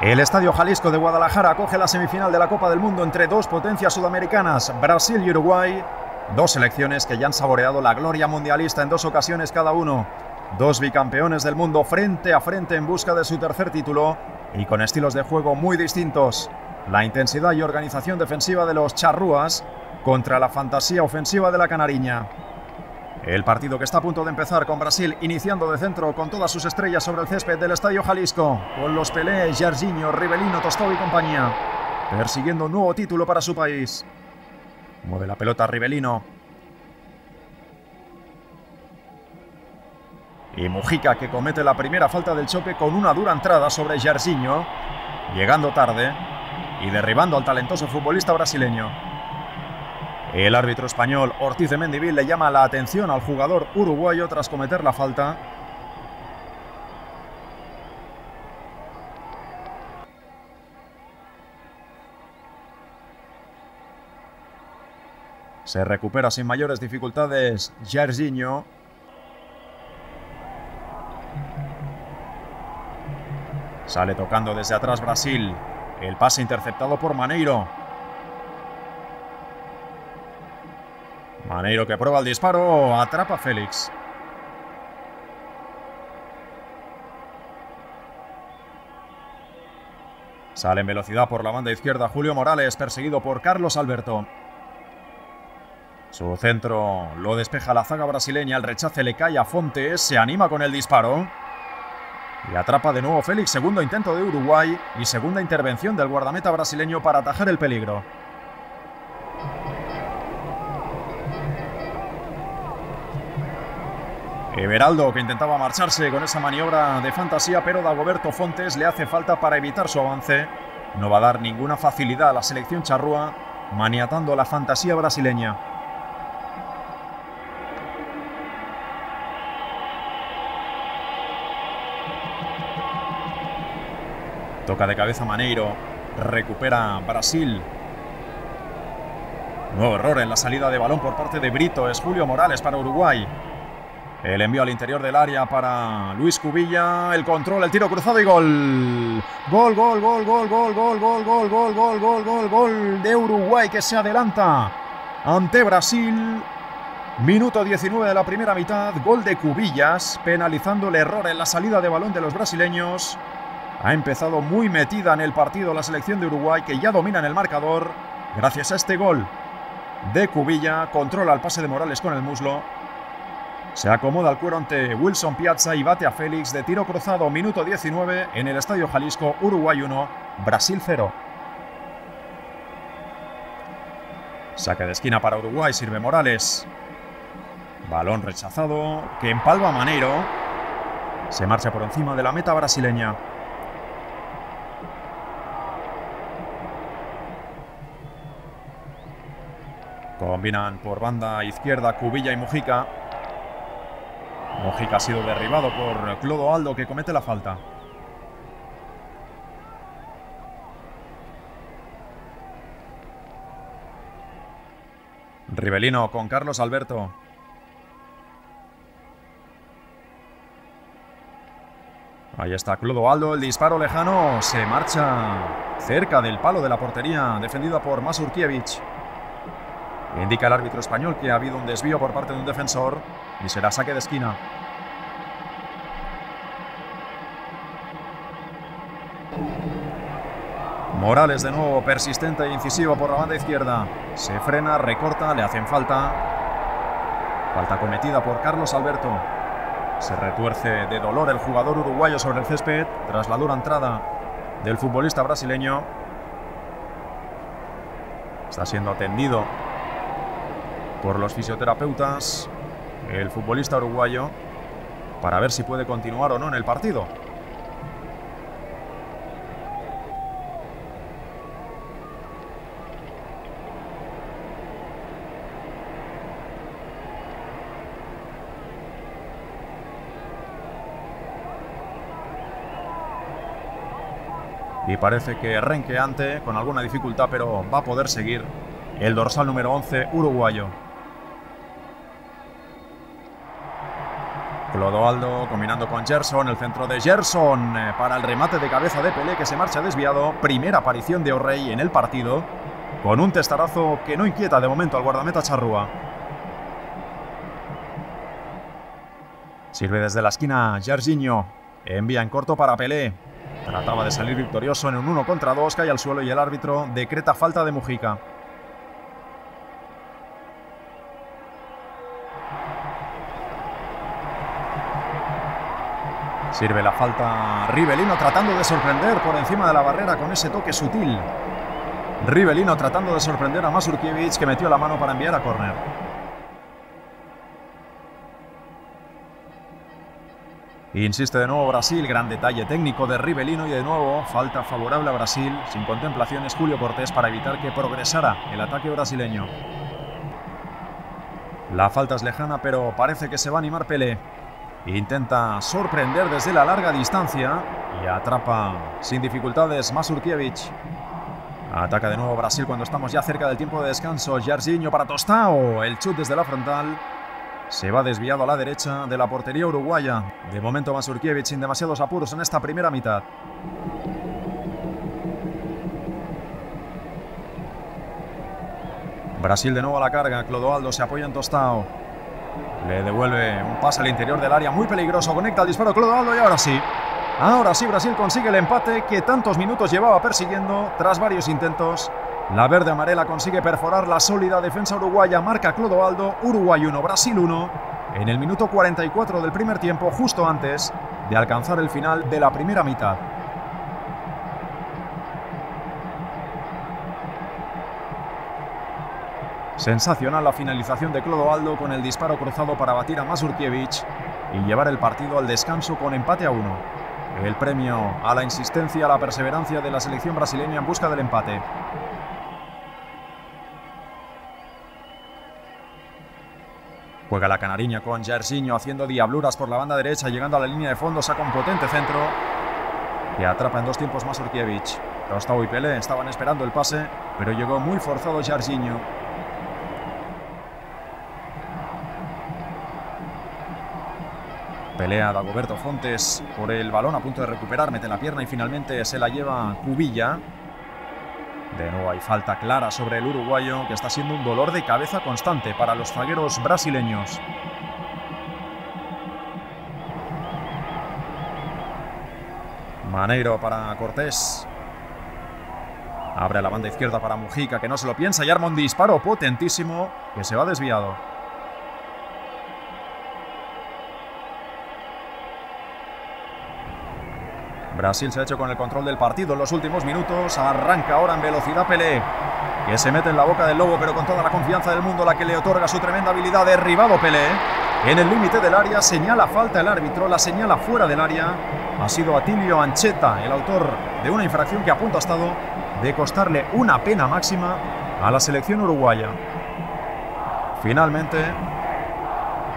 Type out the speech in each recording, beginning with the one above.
El Estadio Jalisco de Guadalajara acoge la semifinal de la Copa del Mundo entre dos potencias sudamericanas, Brasil y Uruguay, dos selecciones que ya han saboreado la gloria mundialista en dos ocasiones cada uno, dos bicampeones del mundo frente a frente en busca de su tercer título y con estilos de juego muy distintos. La intensidad y organización defensiva de los charrúas contra la fantasía ofensiva de la canariña. El partido que está a punto de empezar con Brasil iniciando de centro con todas sus estrellas sobre el césped del Estadio Jalisco, con los Pelé, Jorginho, Rivelino, Tostó y compañía, persiguiendo un nuevo título para su país. Mueve la pelota Rivelino. Y Mujica que comete la primera falta del choque con una dura entrada sobre Jorginho, llegando tarde y derribando al talentoso futbolista brasileño. El árbitro español Ortiz de Mendivil le llama la atención al jugador uruguayo tras cometer la falta. Se recupera sin mayores dificultades Jorginho. Sale tocando desde atrás Brasil. El pase interceptado por Maneiro. Maneiro que prueba el disparo, atrapa Félix. Sale en velocidad por la banda izquierda Julio Morales, perseguido por Carlos Alberto. Su centro lo despeja la zaga brasileña, el rechace le cae a Fontes, se anima con el disparo. Y atrapa de nuevo Félix, segundo intento de Uruguay y segunda intervención del guardameta brasileño para atajar el peligro. Everaldo que intentaba marcharse con esa maniobra de fantasía, pero Dagoberto Fontes le hace falta para evitar su avance. No va a dar ninguna facilidad a la selección charrúa, maniatando la fantasía brasileña. Toca de cabeza Maneiro, recupera Brasil. Nuevo error en la salida de balón por parte de Brito, es Julio Morales para Uruguay. El envío al interior del área para Luis Cubilla. El control, el tiro cruzado y gol. Gol, gol, gol, gol, gol, gol, gol, gol, gol, gol, gol, gol, gol de Uruguay que se adelanta ante Brasil. Minuto 19 de la primera mitad. Gol de Cubillas, penalizando el error en la salida de balón de los brasileños. Ha empezado muy metida en el partido la selección de Uruguay que ya domina en el marcador. Gracias a este gol de Cubilla, controla el pase de Morales con el muslo se acomoda el cuero ante Wilson Piazza y bate a Félix de tiro cruzado, minuto 19 en el Estadio Jalisco, Uruguay 1, Brasil 0. Saque de esquina para Uruguay, sirve Morales. Balón rechazado, que empalma Maneiro. Se marcha por encima de la meta brasileña. Combinan por banda izquierda Cubilla y Mujica. Mojica ha sido derribado por Clodo Aldo que comete la falta. Rivelino con Carlos Alberto. Ahí está Clodo Aldo, el disparo lejano se marcha cerca del palo de la portería defendida por Masurkiewicz. Indica el árbitro español que ha habido un desvío por parte de un defensor y será saque de esquina. Morales de nuevo, persistente e incisivo por la banda izquierda. Se frena, recorta, le hacen falta. Falta cometida por Carlos Alberto. Se retuerce de dolor el jugador uruguayo sobre el césped tras la dura entrada del futbolista brasileño. Está siendo atendido por los fisioterapeutas el futbolista uruguayo para ver si puede continuar o no en el partido. Y parece que renqueante, con alguna dificultad, pero va a poder seguir el dorsal número 11 uruguayo. Clodoaldo combinando con Gerson, el centro de Gerson eh, para el remate de cabeza de Pelé que se marcha desviado. Primera aparición de O'Reilly en el partido, con un testarazo que no inquieta de momento al guardameta Charrúa. Sirve desde la esquina Jorginho, envía en corto para Pelé. Trataba de salir victorioso en un 1 contra 2, cae al suelo y el árbitro decreta falta de Mujica. Sirve la falta Rivelino tratando de sorprender por encima de la barrera con ese toque sutil. Rivelino tratando de sorprender a Masurkiewicz que metió la mano para enviar a córner. Insiste de nuevo Brasil, gran detalle técnico de Rivelino y de nuevo falta favorable a Brasil, sin contemplaciones Julio Cortés para evitar que progresara el ataque brasileño. La falta es lejana, pero parece que se va a animar Pelé. Intenta sorprender desde la larga distancia y atrapa sin dificultades Masurkiewicz. Ataca de nuevo Brasil cuando estamos ya cerca del tiempo de descanso. Jarzinho para Tostao. El chut desde la frontal. Se va desviado a la derecha de la portería uruguaya. De momento Masurkiewicz sin demasiados apuros en esta primera mitad. Brasil de nuevo a la carga. Clodoaldo se apoya en Tostao. Le devuelve un pase al interior del área muy peligroso. Conecta el disparo Clodoaldo y ahora sí. Ahora sí Brasil consigue el empate que tantos minutos llevaba persiguiendo tras varios intentos. La verde amarela consigue perforar la sólida defensa uruguaya. Marca Clodoaldo. Uruguay 1, Brasil 1. En el minuto 44 del primer tiempo, justo antes de alcanzar el final de la primera mitad. Sensacional la finalización de Clodoaldo con el disparo cruzado para batir a Mazurkiewicz y llevar el partido al descanso con empate a uno. El premio a la insistencia, a la perseverancia de la selección brasileña en busca del empate. Juega la canariña con Jersinho haciendo diabluras por la banda derecha, llegando a la línea de fondo, saca un potente centro que atrapa en dos tiempos Mazurkiewicz. Tostao y Pelé estaban esperando el pase, pero llegó muy forzado Jersinho. Pelea Dagoberto Fontes por el balón a punto de recuperar, mete la pierna y finalmente se la lleva Cubilla. De nuevo hay falta clara sobre el uruguayo que está siendo un dolor de cabeza constante para los zagueros brasileños. Maneiro para Cortés. Abre la banda izquierda para Mujica que no se lo piensa y arma un disparo potentísimo que se va desviado. Brasil se ha hecho con el control del partido en los últimos minutos. Arranca ahora en velocidad Pelé, que se mete en la boca del lobo, pero con toda la confianza del mundo, la que le otorga su tremenda habilidad. Derribado Pelé. En el límite del área señala falta el árbitro, la señala fuera del área. Ha sido Atilio Ancheta, el autor de una infracción que a estado de costarle una pena máxima a la selección uruguaya. Finalmente,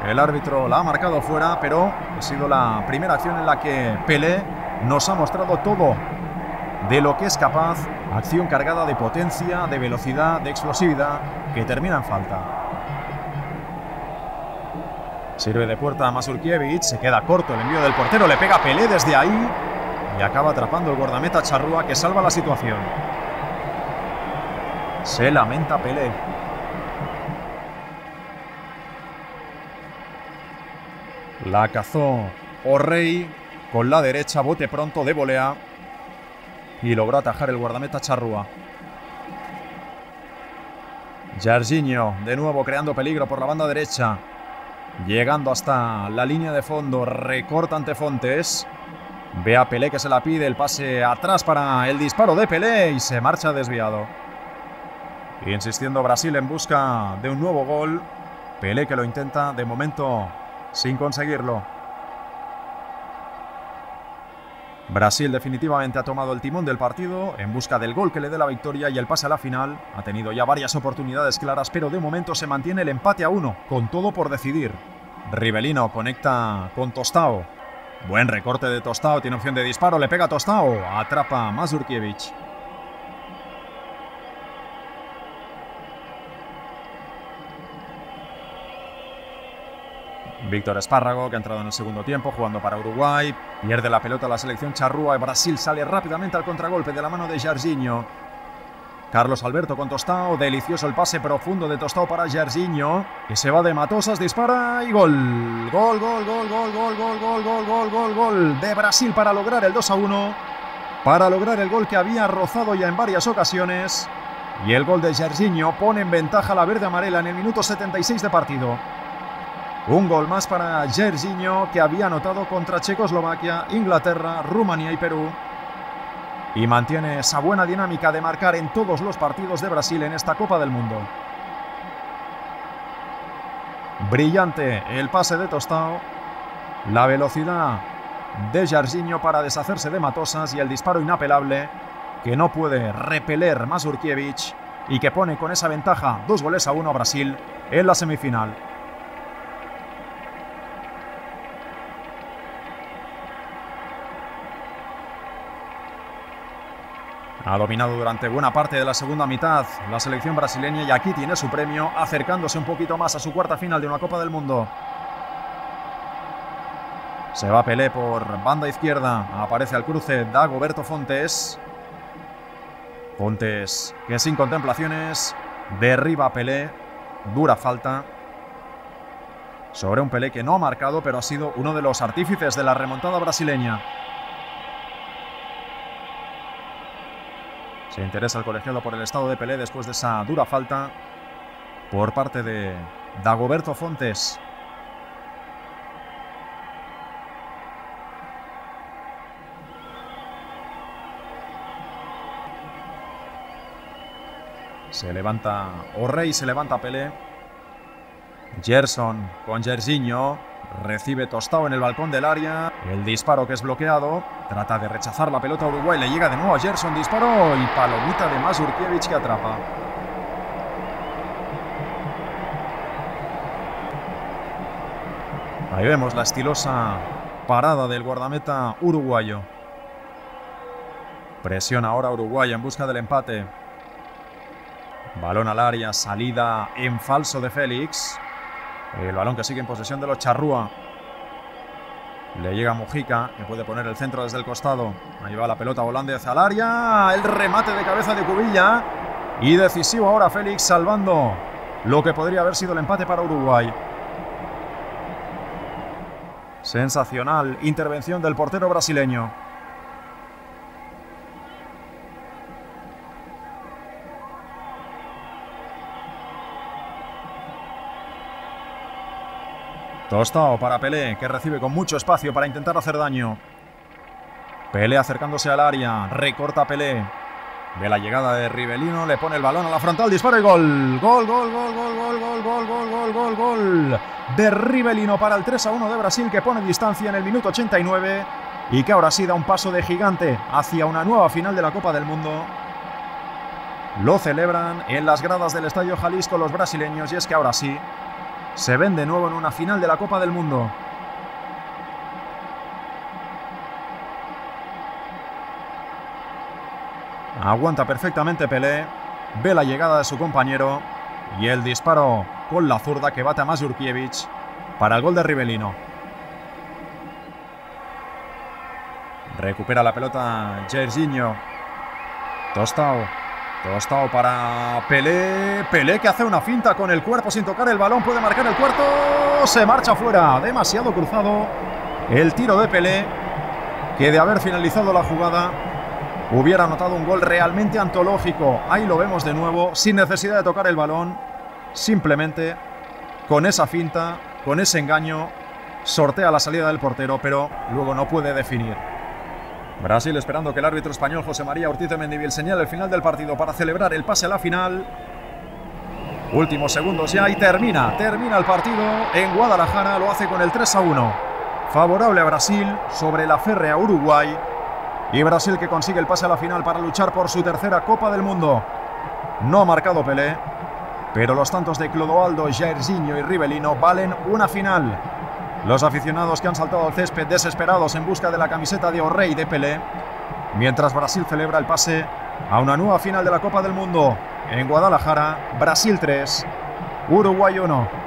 el árbitro la ha marcado fuera, pero ha sido la primera acción en la que Pelé nos ha mostrado todo de lo que es capaz, acción cargada de potencia, de velocidad, de explosividad, que termina en falta. Sirve de puerta a Masurkiewicz, se queda corto el envío del portero, le pega Pelé desde ahí y acaba atrapando el guardameta Charrúa que salva la situación. Se lamenta Pelé. La cazó O'Reilly con la derecha, bote pronto de volea y logró atajar el guardameta Charrúa. Jarginho de nuevo creando peligro por la banda derecha, llegando hasta la línea de fondo, recorta ante Fontes. Ve a Pelé que se la pide, el pase atrás para el disparo de Pelé y se marcha desviado. Insistiendo Brasil en busca de un nuevo gol. Pelé que lo intenta de momento sin conseguirlo. Brasil definitivamente ha tomado el timón del partido en busca del gol que le dé la victoria y el pase a la final. Ha tenido ya varias oportunidades claras, pero de momento se mantiene el empate a uno, con todo por decidir. Rivelino conecta con Tostao. Buen recorte de Tostao, tiene opción de disparo, le pega a Tostao, atrapa a Mazurkiewicz. Víctor Espárrago, que ha entrado en el segundo tiempo jugando para Uruguay. Pierde la pelota la selección charrúa y Brasil sale rápidamente al contragolpe de la mano de Jarzinho. Carlos Alberto con Tostao, delicioso el pase profundo de Tostao para Jarzinho, que se va de Matosas, dispara y gol. Gol, gol, gol, gol, gol, gol, gol, gol, gol, gol, gol de Brasil para lograr el 2 a 1, para lograr el gol que había rozado ya en varias ocasiones. Y el gol de Jarzinho pone en ventaja la verde amarela en el minuto 76 de partido. Un gol más para Jarzinho que había anotado contra Checoslovaquia, Inglaterra, Rumanía y Perú y mantiene esa buena dinámica de marcar en todos los partidos de Brasil en esta Copa del Mundo. Brillante el pase de Tostao, la velocidad de Jarzinho para deshacerse de Matosas y el disparo inapelable que no puede repeler Mazurkiewicz y que pone con esa ventaja dos goles a uno a Brasil en la semifinal. Ha dominado durante buena parte de la segunda mitad la selección brasileña y aquí tiene su premio acercándose un poquito más a su cuarta final de una Copa del Mundo. Se va Pelé por banda izquierda, aparece al cruce Dagoberto Fontes. Fontes que sin contemplaciones derriba a Pelé, dura falta. Sobre un Pelé que no ha marcado pero ha sido uno de los artífices de la remontada brasileña. Se interesa el colegiado por el estado de Pelé después de esa dura falta por parte de Dagoberto Fontes. Se levanta O'Rey, se levanta Pelé. Gerson con Gersinho. Recibe Tostao en el balcón del área. El disparo que es bloqueado. Trata de rechazar la pelota a Uruguay. Le llega de nuevo a Gerson. Disparo y palomita de Mazurkiewicz que atrapa. Ahí vemos la estilosa parada del guardameta uruguayo. Presiona ahora Uruguay en busca del empate. Balón al área, salida en falso de Félix. El balón que sigue en posesión de los Charrúa. Le llega Mujica, que puede poner el centro desde el costado. Ahí va la pelota volando hacia el área. El remate de cabeza de Cubilla. Y decisivo ahora Félix salvando lo que podría haber sido el empate para Uruguay. Sensacional intervención del portero brasileño. Tostao para Pelé, que recibe con mucho espacio para intentar hacer daño. Pelé acercándose al área, recorta Pelé. Ve la llegada de Rivelino, le pone el balón a la frontal, dispara y gol. Gol, gol, gol, gol, gol, gol, gol, gol, gol, gol, gol. De Rivelino para el 3 a 1 de Brasil que pone distancia en el minuto 89 y que ahora sí da un paso de gigante hacia una nueva final de la Copa del Mundo. Lo celebran en las gradas del Estadio Jalisco los brasileños y es que ahora sí se ven de nuevo en una final de la Copa del Mundo. Aguanta perfectamente Pelé, ve la llegada de su compañero y el disparo con la zurda que bate a Mazurkiewicz para el gol de Rivelino. Recupera la pelota Jorginho. Tostao Tostado para Pelé. Pelé que hace una finta con el cuerpo sin tocar el balón. Puede marcar el cuarto. Se marcha fuera. Demasiado cruzado. El tiro de Pelé. Que de haber finalizado la jugada hubiera anotado un gol realmente antológico. Ahí lo vemos de nuevo. Sin necesidad de tocar el balón. Simplemente con esa finta, con ese engaño, sortea la salida del portero, pero luego no puede definir. Brasil esperando que el árbitro español José María Ortiz de Mendivil señale el final del partido para celebrar el pase a la final. Últimos segundos ya y termina, termina el partido en Guadalajara, lo hace con el 3 a 1. Favorable a Brasil sobre la férrea Uruguay. Y Brasil que consigue el pase a la final para luchar por su tercera Copa del Mundo. No ha marcado Pelé, pero los tantos de Clodoaldo, Jairzinho y Rivelino valen una final. Los aficionados que han saltado al césped desesperados en busca de la camiseta de O'Reilly de Pelé, mientras Brasil celebra el pase a una nueva final de la Copa del Mundo en Guadalajara, Brasil 3, Uruguay 1.